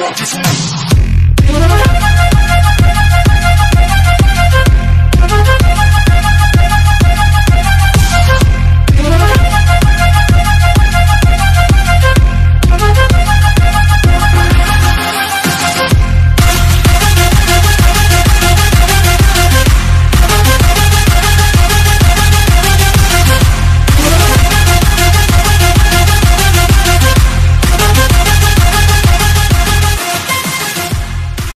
fuck is